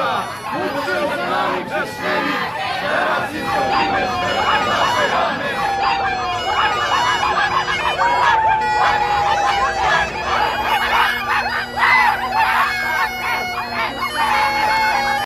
Ultra! Ultra!